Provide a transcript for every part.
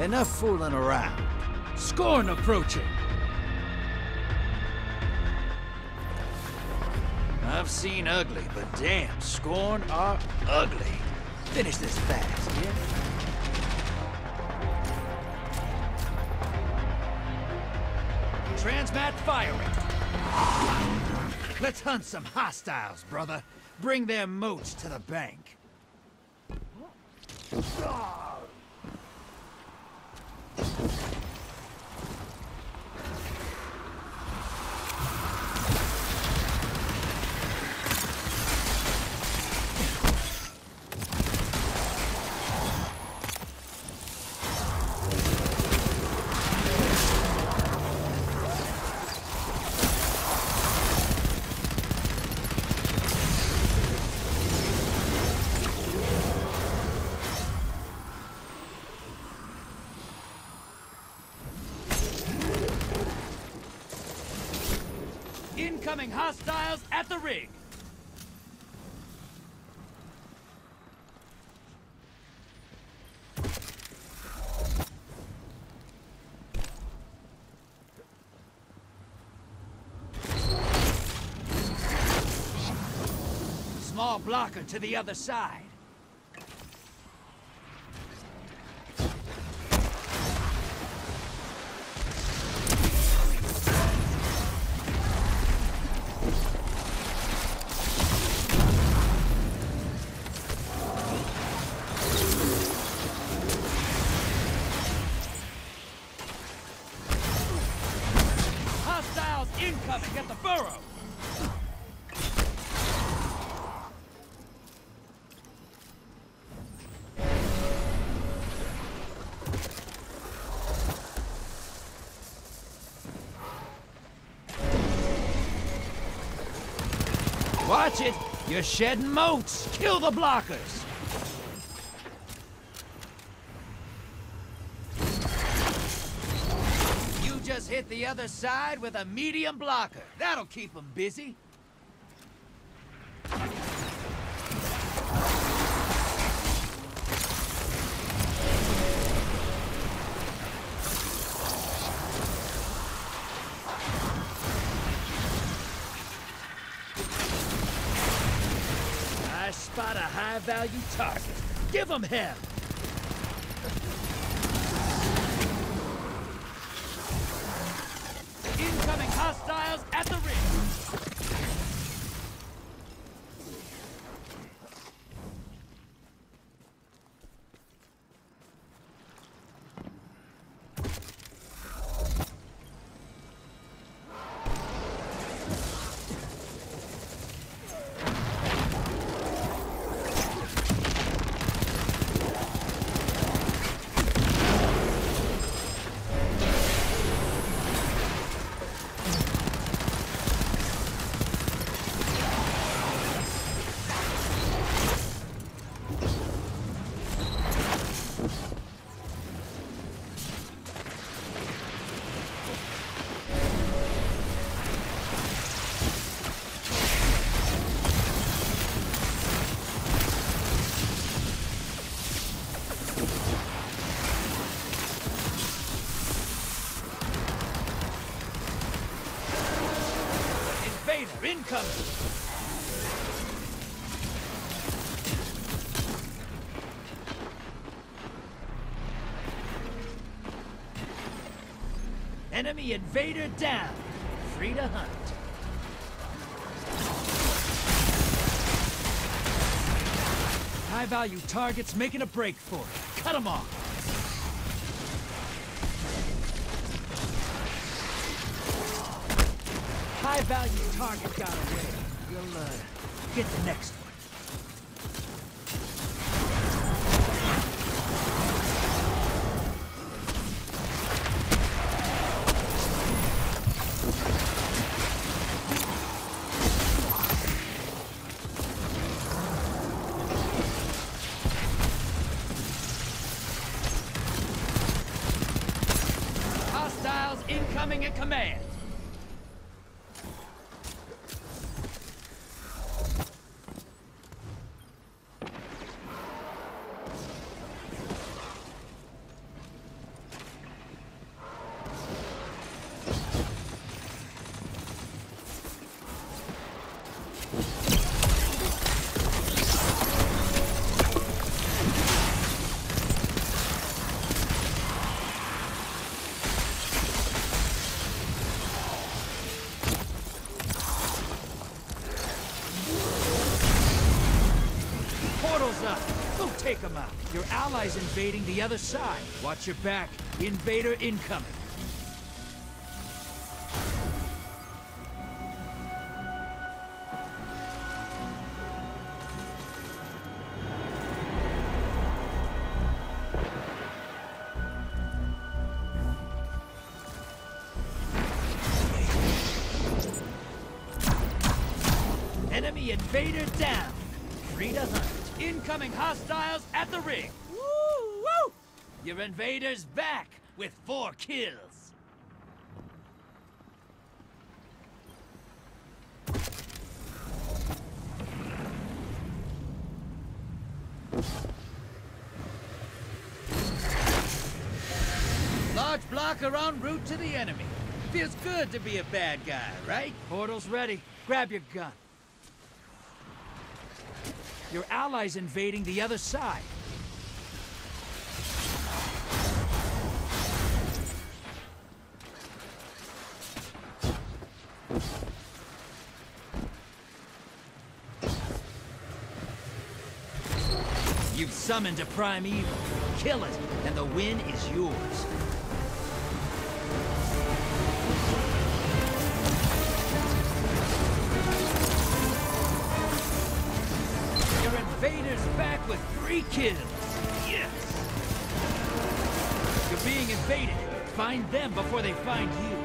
Enough fooling around. Scorn approaching. I've seen ugly, but damn, Scorn are ugly. Finish this fast, yeah? Transmat firing. Let's hunt some hostiles, brother. Bring their motes to the bank. Incoming hostiles at the rig. Small blocker to the other side. Watch it! You're shedding motes! Kill the blockers! You just hit the other side with a medium blocker. That'll keep them busy. High-value target. Give them hell! Invader incoming! Enemy invader down. Free to hunt. High-value targets making a break for it. Cut them off. High-value target got away. You'll, uh, get the next one. Hostiles incoming at command. Portal's up. Go take them out. Your allies invading the other side. Watch your back. Invader incoming. Enemy invader down. Free to hunt. Incoming hostiles at the ring. Your invader's back with four kills. Large blocker en route to the enemy. Feels good to be a bad guy, right? Portal's ready. Grab your gun. Your allies invading the other side. Summoned a primeval. Kill it, and the win is yours. Your invader's back with three kills. Yes! You're being invaded. Find them before they find you.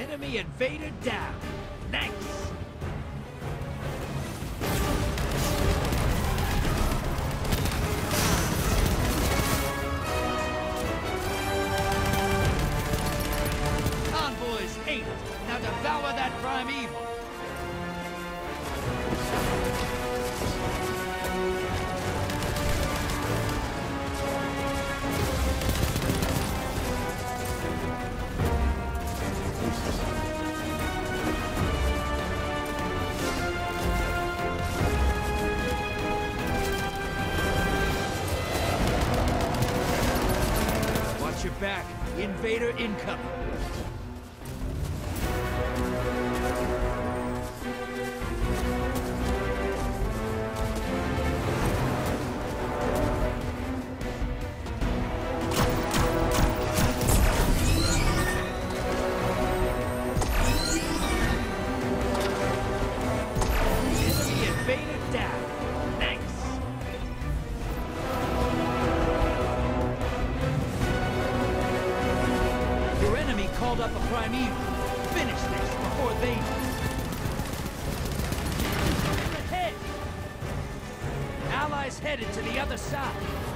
Enemy invader down. Nice. Now devour that primeval. Watch your back. Invader incoming. Called up a primeval. Finish this before they do. Allies headed to the other side.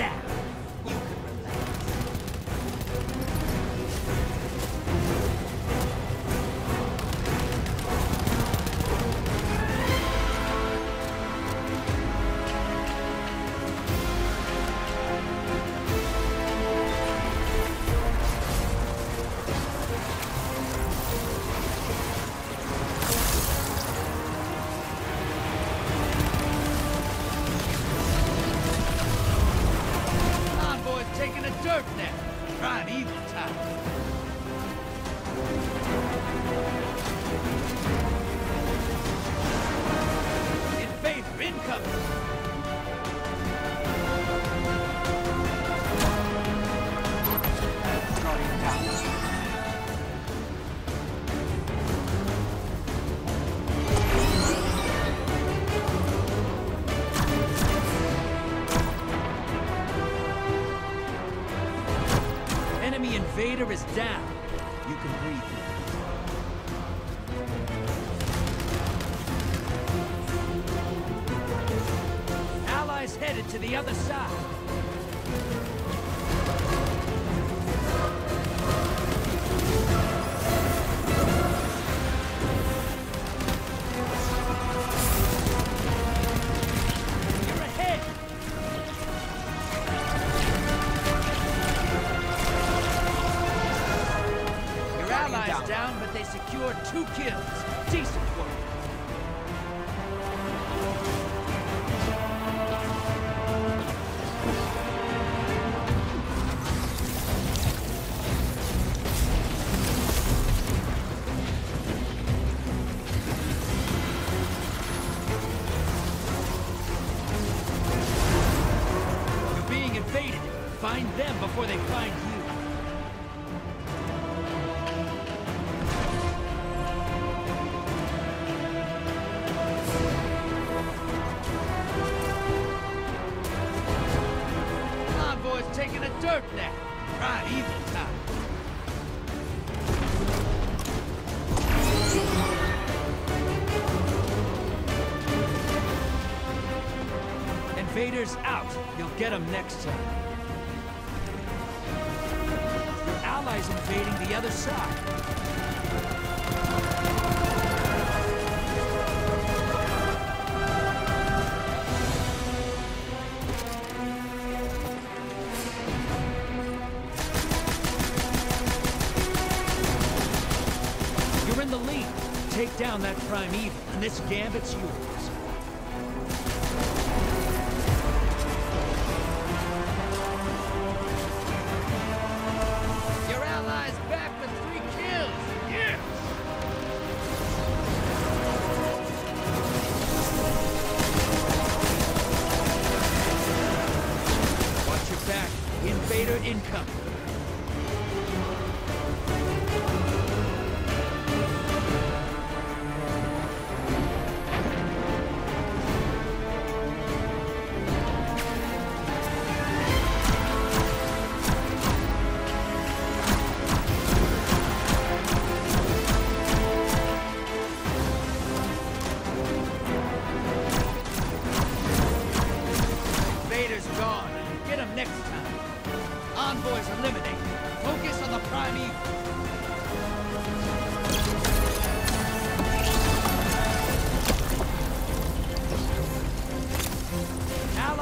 Down. Invader is down. You can breathe. Allies headed to the other side. Evil time. Invaders out. You'll get them next time. Your allies invading the other side. Down that primeval, and this gambit's yours.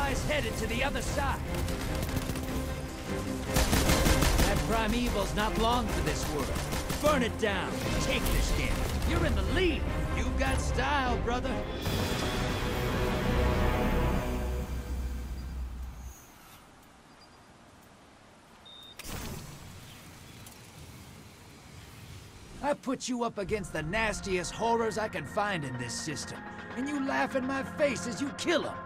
Allies headed to the other side. That primeval's not long for this world. Burn it down. Take this game. You're in the lead. You've got style, brother. I put you up against the nastiest horrors I can find in this system, and you laugh in my face as you kill them.